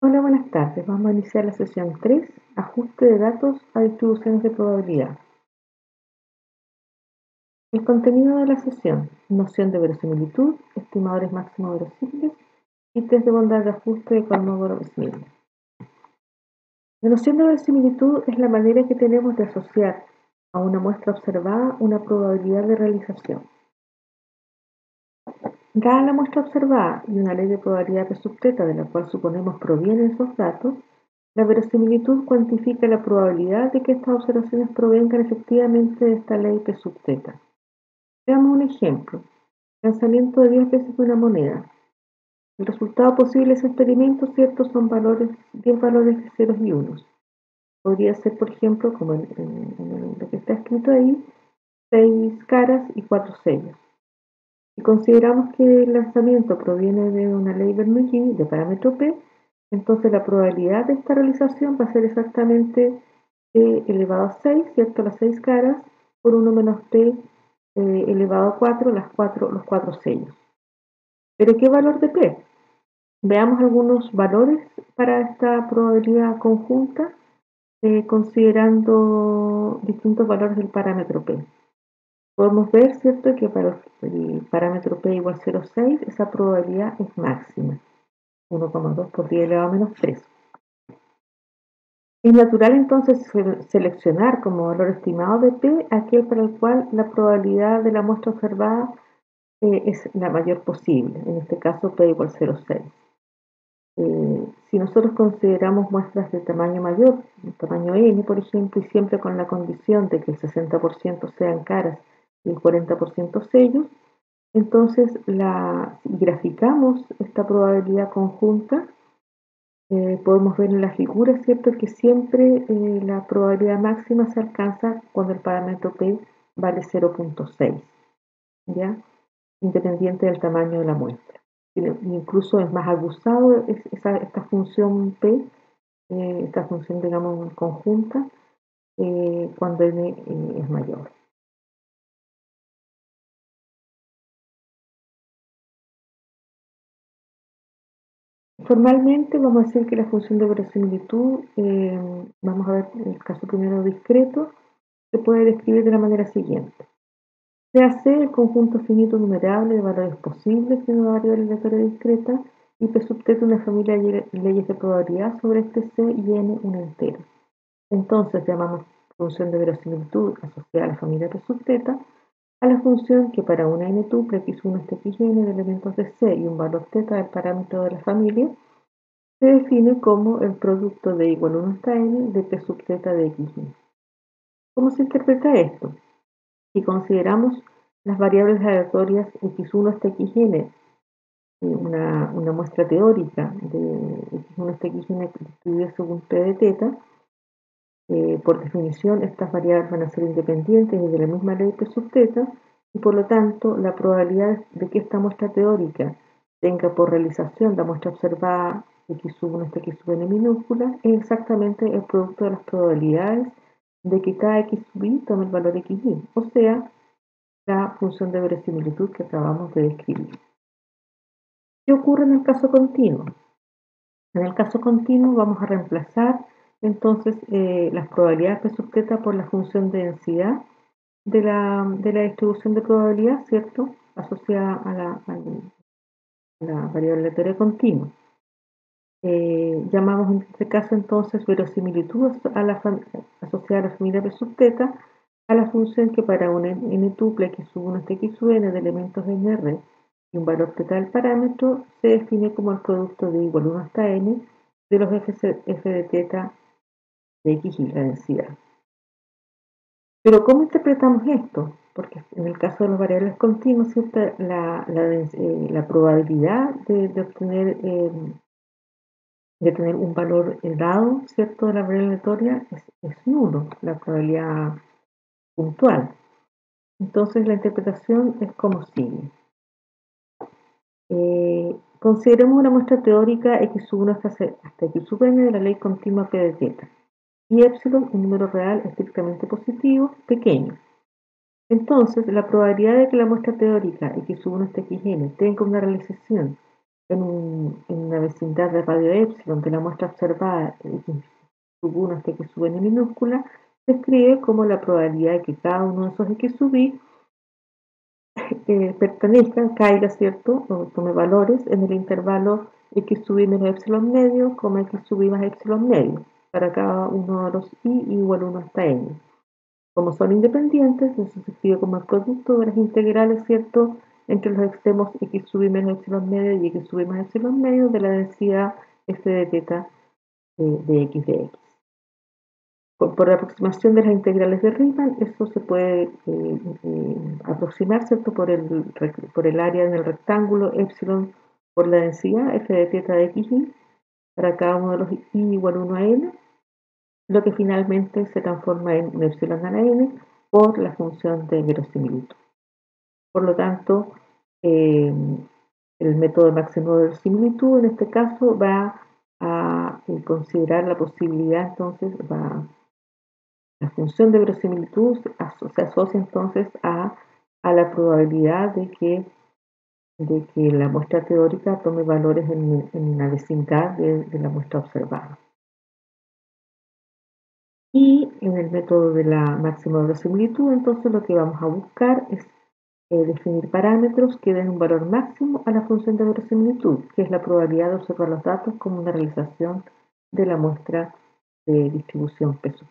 Hola, buenas tardes. Vamos a iniciar la sesión 3, ajuste de datos a distribuciones de probabilidad. El contenido de la sesión, noción de verosimilitud, estimadores máximos verosímiles y test de bondad de ajuste de Kolmogorov Smith. La noción de verosimilitud es la manera que tenemos de asociar a una muestra observada una probabilidad de realización. Dada la muestra observada y una ley de probabilidad P sub teta de la cual suponemos provienen esos datos, la verosimilitud cuantifica la probabilidad de que estas observaciones provengan efectivamente de esta ley P sub teta. Veamos un ejemplo. Lanzamiento de 10 veces de una moneda. El resultado posible de ese experimento, ¿cierto? Son valores, 10 valores de ceros y unos. Podría ser, por ejemplo, como en, lo que está escrito ahí, 6 caras y 4 sellos. Si consideramos que el lanzamiento proviene de una ley Bernoulli de parámetro P, entonces la probabilidad de esta realización va a ser exactamente P elevado a 6, ¿cierto? Las 6 caras, por 1 menos P eh, elevado a 4, las 4, los 4 sellos. ¿Pero qué valor de P? Veamos algunos valores para esta probabilidad conjunta, eh, considerando distintos valores del parámetro P podemos ver, ¿cierto?, que para el parámetro P igual 0,6 esa probabilidad es máxima, 1,2 por 10 elevado a menos 3. Es natural entonces seleccionar como valor estimado de P aquel para el cual la probabilidad de la muestra observada eh, es la mayor posible, en este caso P igual 0,6. Eh, si nosotros consideramos muestras de tamaño mayor, tamaño n, por ejemplo, y siempre con la condición de que el 60% sean caras el 40% sellos, entonces la, si graficamos esta probabilidad conjunta, eh, podemos ver en la figura, ¿cierto?, que siempre eh, la probabilidad máxima se alcanza cuando el parámetro P vale 0.6, ¿ya? Independiente del tamaño de la muestra. Incluso es más abusado esta función P, eh, esta función, digamos, conjunta, cuando n es mayor. Formalmente vamos a decir que la función de verosimilitud, eh, vamos a ver el caso primero discreto, se puede describir de la manera siguiente. Se hace el conjunto finito numerable de valores posibles de una variable aleatoria discreta y P sub una familia de leyes de probabilidad sobre este C y N un entero. Entonces llamamos función de verosimilitud asociada a la familia P sub a la función que para una n tuple x1 hasta xn de elementos de C y un valor θ del parámetro de la familia, se define como el producto de igual 1 hasta n de p sub θ de x. ¿Cómo se interpreta esto? Si consideramos las variables aleatorias x1 hasta xn, una, una muestra teórica de x1 hasta xn distribuida según p de θ, eh, por definición, estas variables van a ser independientes de la misma ley P sub teta y por lo tanto la probabilidad de que esta muestra teórica tenga por realización la muestra observada x sub 1 hasta x sub n minúscula es exactamente el producto de las probabilidades de que cada x sub i tome el valor x y, o sea, la función de verosimilitud que acabamos de describir. ¿Qué ocurre en el caso continuo? En el caso continuo vamos a reemplazar entonces eh, las probabilidades P sub teta por la función de densidad de la, de la distribución de probabilidad, ¿cierto? Asociada a la, la variable aleatoria continua. Eh, llamamos en este caso entonces verosimilitud a la asociada a la familia P sub teta a la función que para un n tuple x sub 1 hasta x sub n de elementos NR y un valor teta del parámetro se define como el producto de igual 1 hasta n de los f, f de teta de X y la densidad. Pero ¿cómo interpretamos esto? Porque en el caso de los variables continuos, La, eh, la, probabilidad de, obtener eh, de tener un valor dado, ¿cierto? De la variable aleatoria es, nulo, la probabilidad puntual. Entonces la interpretación es como sigue. Eh, consideremos una muestra teórica x1 hasta, hasta x sub de la ley continua p de teta y epsilon, un número real estrictamente positivo, pequeño. Entonces, la probabilidad de que la muestra teórica x1 hasta xn tenga una realización en, una vecindad de radio epsilon de la muestra observada sub 1 hasta x sub n minúscula, se escribe como la probabilidad de que cada uno de esos x sub i eh, pertenezca, caiga, ¿cierto? O tome valores en el intervalo x sub i menos epsilon medio, como x sub i más epsilon medio, para cada uno de los i igual 1 hasta n. Como son independientes, eso se escribe como el producto de las integrales, ¿cierto? Entre los extremos x sub i menos epsilon medio y x sub i más epsilon medio de la densidad f de teta eh, de x de x. Por, la aproximación de las integrales de Riemann, esto se puede eh, eh, aproximar, ¿cierto? Por el, por el área en el rectángulo epsilon por la densidad f de teta de xy para cada uno de los i igual 1 a n, lo que finalmente se transforma en epsilon a la n por la función de verosimilitud. Por lo tanto, eh, el método de máximo de verosimilitud en este caso va a eh, considerar la posibilidad, entonces, va, la función de verosimilitud se asocia entonces a, a la probabilidad de que de que la muestra teórica tome valores en, en la vecindad de, la muestra observada. Y en el método de la máxima verosimilitud, entonces lo que vamos a buscar es eh, definir parámetros que den un valor máximo a la función de verosimilitud, que es la probabilidad de observar los datos como una realización de la muestra de distribución peso.